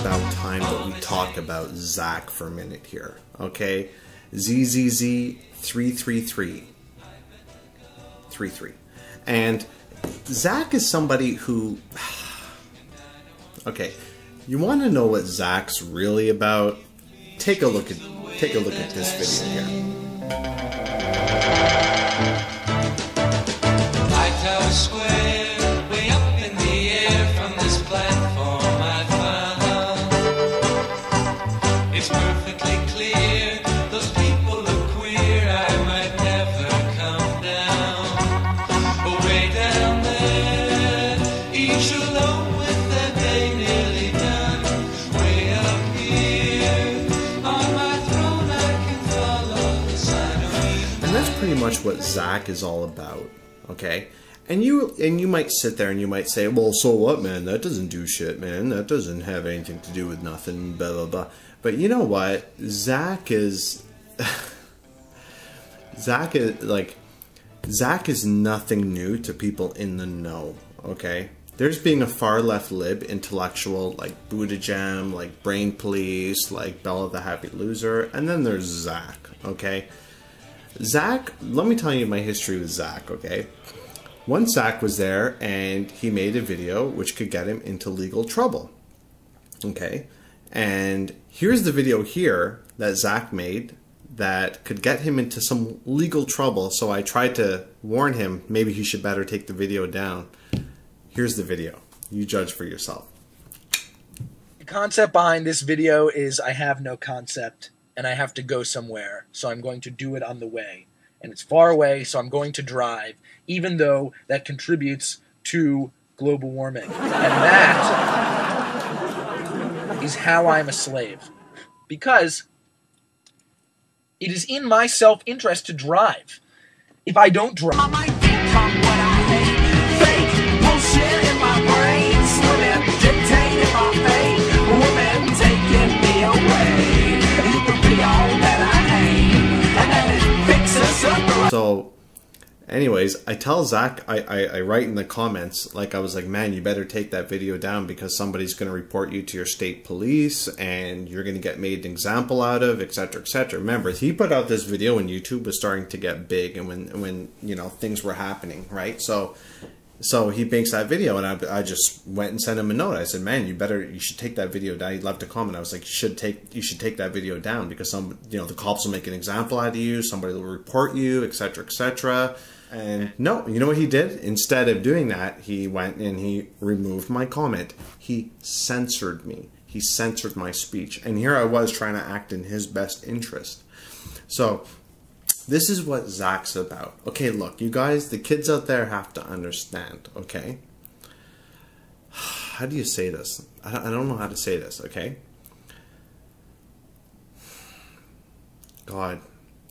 about time that we talk about Zack for a minute here, okay? ZZZ333. 33. And Zack is somebody who. Okay, you want to know what Zack's really about? Take a look at take a look at this video here. Lighthouse Square, much what Zack is all about, okay? And you and you might sit there and you might say, "Well, so what, man? That doesn't do shit, man. That doesn't have anything to do with nothing." Blah blah blah. But you know what? Zack is Zack is like Zack is nothing new to people in the know. Okay, there's being a far left lib intellectual like Buddahgem, like Brain Police, like Bella the Happy Loser, and then there's Zack. Okay, Zack. Let me tell you my history with Zack. Okay, once Zack was there and he made a video which could get him into legal trouble. Okay, and here's the video here that Zack made that could get him into some legal trouble. So I tried to warn him maybe he should better take the video down. Here's the video. You judge for yourself. The concept behind this video is I have no concept and I have to go somewhere, so I'm going to do it on the way. And it's far away, so I'm going to drive, even though that contributes to global warming. And that is how I'm a slave. Because it is in my self interest to drive. If I don't drive, anyways, I tell Zack, I, I, I write in the comments, like, I was like, man, you better take that video down because somebody's going to report you to your state police and you're going to get made an example out of, etc., etc. Remember, he put out this video when YouTube was starting to get big and when, when you know, things were happening, right? So, so he makes that video, and I, I just went and sent him a note. I said, "Man, you better, you should take that video down." He left a comment. I was like, "You should take, you should take that video down because some, you know, the cops will make an example out of you. Somebody will report you, etc., etc." And no, you know what he did? Instead of doing that, he went and he removed my comment. He censored me. He censored my speech, and here I was trying to act in his best interest. So this is what Zack's about. Okay, look, you guys, the kids out there have to understand, okay? How do you say this? I don't, know how to say this, okay? God,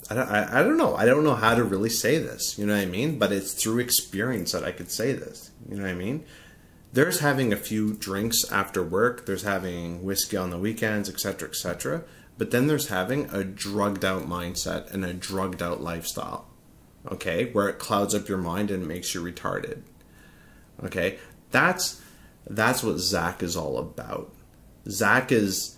I don't, I, I don't know. I don't know how to really say this, you know what I mean? But it's through experience that I could say this, you know what I mean? There's having a few drinks after work, there's having whiskey on the weekends, etc., etc. But then there's having a drugged out mindset and a drugged out lifestyle, okay, where it clouds up your mind and makes you retarded. Okay, that's that's what Zack is all about. Zack is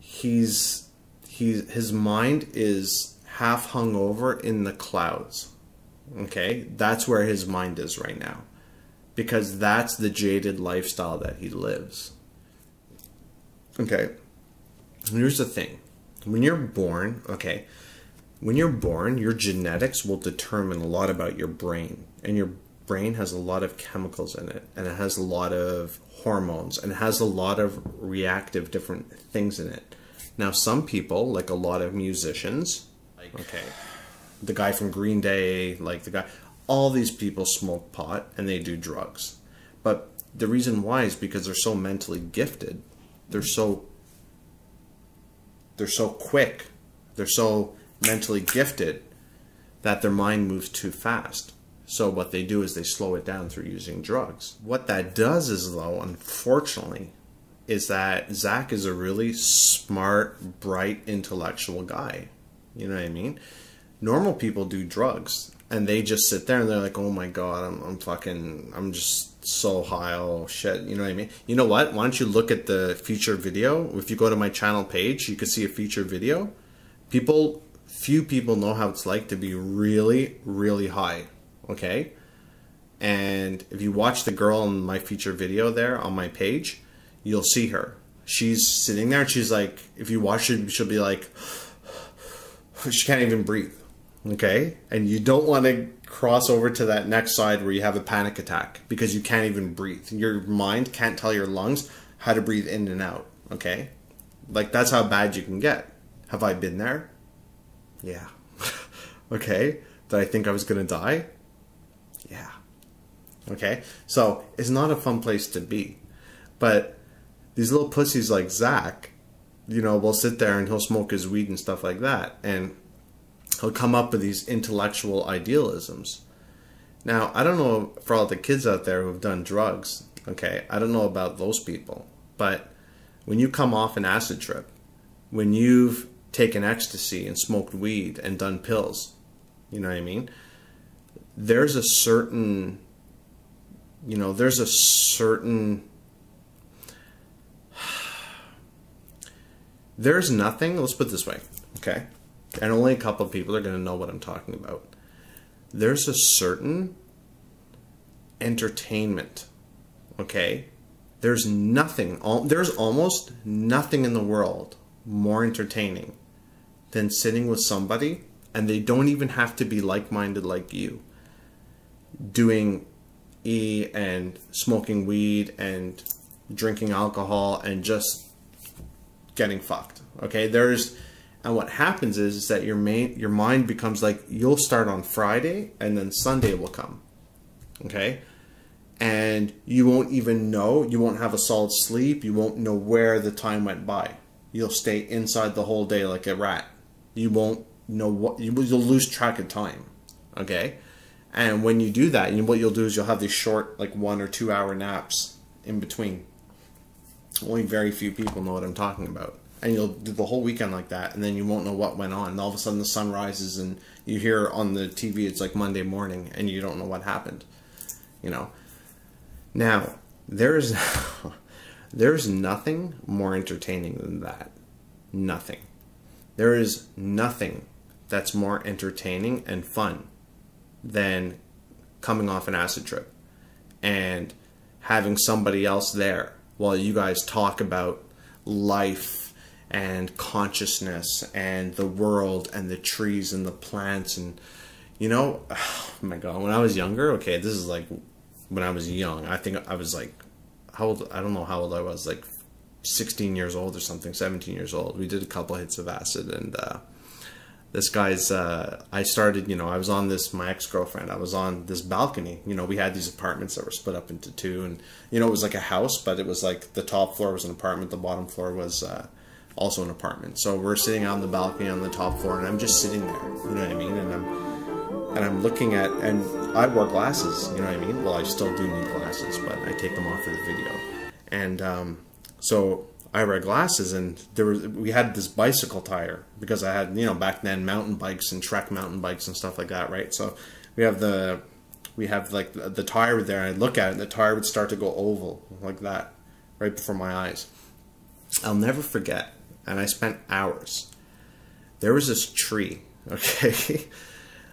he's he's his mind is half hung over in the clouds. Okay, that's where his mind is right now, because that's the jaded lifestyle that he lives. Okay, here's the thing when you're born, okay, when you're born, your genetics will determine a lot about your brain. And your brain has a lot of chemicals in it, and it has a lot of hormones, and it has a lot of reactive different things in it. Now, some people, like a lot of musicians, okay, the guy from Green Day, like the guy, all these people smoke pot and they do drugs. But the reason why is because they're so mentally gifted. They're so they're so quick, they're so mentally gifted that their mind moves too fast. So what they do is they slow it down through using drugs. What that does is though, unfortunately, is that Zack is a really smart, bright, intellectual guy. You know what I mean? normal people do drugs and they just sit there and they're like, oh my god, I'm, I'm fucking, I'm just so high. Oh shit, you know what I mean? You know what? Why don't you look at the feature video? If you go to my channel page, you can see a feature video. People, few people know how it's like to be really, really high. Okay. And if you watch the girl in my feature video there on my page, you'll see her. She's sitting there and she's like, if you watch it, she'll be like, she can't even breathe. Okay. And you don't want to cross over to that next side where you have a panic attack because you can't even breathe. Your mind can't tell your lungs how to breathe in and out. Okay. Like that's how bad you can get. Have I been there? Yeah. okay. Did I think I was going to die? Yeah. Okay. So it's not a fun place to be. But these little pussies like Zack, you know, will sit there and he'll smoke his weed and stuff like that. And he'll come up with these intellectual idealisms. Now, I don't know for all the kids out there who've done drugs, okay, I don't know about those people, but when you come off an acid trip, when you've taken ecstasy and smoked weed and done pills, you know what I mean? There's a certain, you know, there's a certain there's nothing let's put it this way okay? And only a couple of people are going to know what i'm talking about. There's a certain entertainment okay? There's nothing there's almost nothing in the world more entertaining than sitting with somebody and they don't even have to be like-minded like you. Doing e and smoking weed and drinking alcohol and just getting fucked. Okay, there's and what happens is, is that your main your mind becomes like you'll start on Friday and then Sunday will come. Okay? And you won't even know, you won't have a solid sleep, you won't know where the time went by. You'll stay inside the whole day like a rat. You won't know what you will you'll lose track of time. Okay? And when you do that, you, what you'll do is you'll have these short, like one or two hour naps in between only very few people know what I'm talking about. And you'll do the whole weekend like that, and then you won't know what went on. And all of a sudden, the sun rises, and you hear on the TV it's like Monday morning, and you don't know what happened. You know. Now, there's there's nothing more entertaining than that. Nothing. There is nothing that's more entertaining and fun than coming off an acid trip and having somebody else there while you guys talk about life and consciousness and the world and the trees and the plants and you know oh my god when i was younger okay this is like when i was young i think i was like how old i don't know how old i was like 16 years old or something 17 years old we did a couple hits of acid and uh, this guy's uh, i started you know i was on this my ex-girlfriend i was on this balcony. You know we had these apartments that were split up into two and you know it was like a house but it was like the top floor was an apartment the bottom floor was uh, also an apartment. So we're sitting on the balcony on the top floor and i'm just sitting there you know what i mean? And i'm and i'm looking at and i wore glasses you know what i mean? Well i still do need glasses but i take them off for the video. And um, so I wear glasses, and there was we had this bicycle tire because I had you know back then mountain bikes and Trek mountain bikes and stuff like that, right? So we have the we have like the, the tire there, and I look at it, and the tire would start to go oval like that, right before my eyes. I'll never forget, and I spent hours. There was this tree, okay.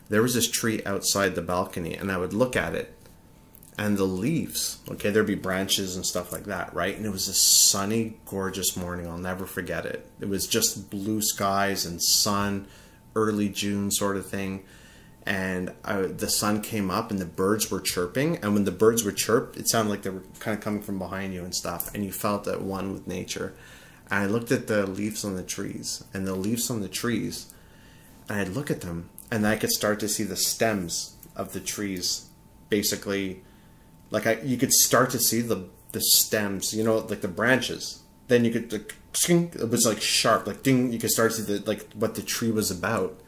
there was this tree outside the balcony, and I would look at it, and the leaves okay? There'd be branches and stuff like that right? And it was a sunny gorgeous morning. I'll never forget it. It was just blue skies and sun early june sort of thing. And I, the sun came up and the birds were chirping. And when the birds were chirp it sounded like they were kind of coming from behind you and stuff. And you felt at one with nature. And i looked at the leaves on the trees and the leaves on the trees and i'd look at them and i could start to see the stems of the trees basically like I, you could start to see the the stems, you know, like the branches. Then you could like, it was like sharp, like ding. You could start to see the like what the tree was about.